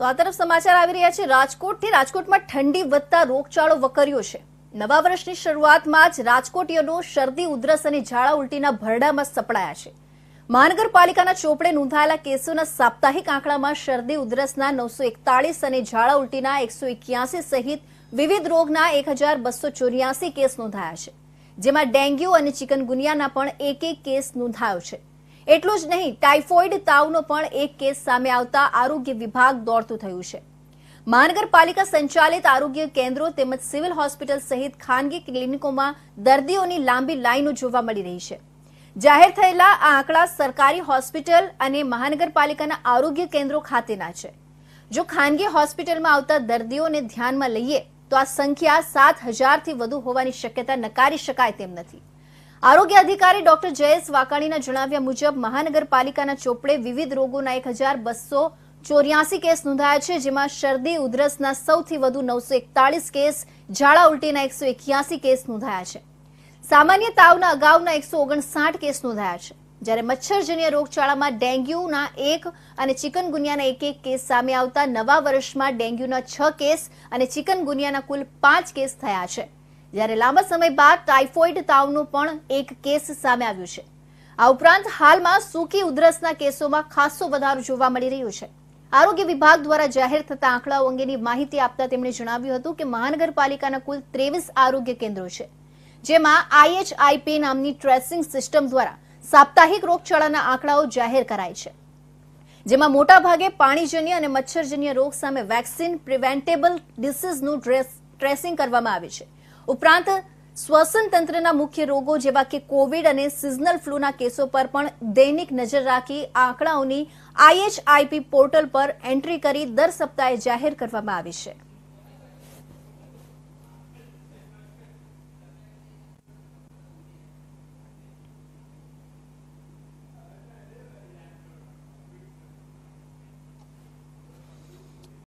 તો આ તરફ સમાચાર આવી રહ્યા છે. રાજકોટથી રાજકોટમાં ઠંડી વધતા રોગચાળો વકર્યો છે. નવા વર્ષની શરૂઆતમાં જ રાજકોટીઓનો શરદી, ઉધરસ અને ઝાડા ઉલટીના ભરડામાં સપડાયા છે. મહાનગરપાલિકાના ચોપડે નોંધાયેલા કેસોના સાપ્તાહિક આંકડામાં શરદી, ઉધરસના નવસો એકતાળીસ અને ઝાડા ઉલટીના એકસો એક્યાસી સહિત વિવિધ રોગના એક હજાર બસો ચોર્યાસી કેસ નોંધાયા છે. જેમાં ડેન્ગ્યુ અને ચિકનગુનિયાના પણ એક એક કેસ નોંધાયો છે. એટલું જ નહીં, ટાઇફોઇડ તાવનો પણ એક કેસ સામે આવતા આરોગ્ય વિભાગ દોડતું થયું છે. મહાનગરપાલિકા સંચાલિત આરોગ્ય કેન્દ્રો તેમજ સિવિલ હોસ્પિટલ સહિત ખાનગી ક્લિનિકોમાં દર્દીઓની લાંબી લાઈનો જોવા મળી રહી છે. જાહેર થયેલા આ આંકડા સરકારી હોસ્પિટલ અને મહાનગરપાલિકાના આરોગ્ય કેન્દ્રો ખાતેના છે. જો ખાનગી હોસ્પિટલમાં આવતા દર્દીઓને ધ્યાનમાં લઈએ, તો આ સંખ્યા સાત હજારથી વધુ હોવાની શક્યતા નકારી શકાય તેમ નથી. આરોગ્ય અધિકારી ડોક્ટર જયેશ વાકાણીના જણાવ્યા મુજબ મહાનગરપાલિકાના ચોપડે વિવિધ રોગોના એક હજાર બસો ચોર્યાસી કેસ નોંધાયા છે, જેમાં શરદી, ઉધરસના સૌથી વધુ નવસો એકતાળીસ કેસ, ઝાડા ઉલટીના એકસો એક્યાસી કેસ નોંધાયા છે. સામાન્ય તાવના અગાઉના એકસો ઓગણસાઠ કેસ નોંધાયા છે. જ્યારે મચ્છરજન્ય રોગચાળામાં ડેન્ગ્યુના એક અને ચિકનગુનિયાના એક એક કેસ સામે આવતા નવા વર્ષમાં ડેન્ગ્યુના છ કેસ અને ચિકનગુનિયાના કુલ પાંચ કેસ થયા છે. જ્યારે લાંબા સમય બાદ ટાઇફોઇડ તાવનો પણ એક કેસ સામે આવ્યો છે. આ ઉપરાંત હાલમાં સૂકી ઉધરસના કેસોમાં ખાસો વધારો જોવા મળી રહ્યો છે. આરોગ્ય વિભાગ દ્વારા જાહેર થતા આંકડાઓ અંગેની માહિતી આપતા તેમણે જણાવ્યું હતું કે મહાનગરપાલિકાના કુલ ત્રેવીસ આરોગ્ય કેન્દ્રો છે, જેમાં આઈએચઆઈપી નામની ટ્રેસિંગ સિસ્ટમ દ્વારા સાપ્તાહિક રોગચાળાના આંકડાઓ જાહેર કરાય છે. જેમાં મોટાભાગે પાણીજન્ય અને મચ્છરજન્ય રોગ સામે વેક્સિન પ્રિવેન્ટેબલ ડિસીઝનું ટ્રેસિંગ કરવામાં આવે છે. ઉપરાંત શ્વસન તંત્રના મુખ્ય રોગો જેવા કે કોવિડ અને સિઝનલ ફ્લૂના કેસો પર પણ દૈનિક નજર રાખી આંકડાઓની આઈએચઆઈપી પોર્ટલ પર એન્ટ્રી કરી દર સપ્તાહે જાહેર કરવામાં આવી છે.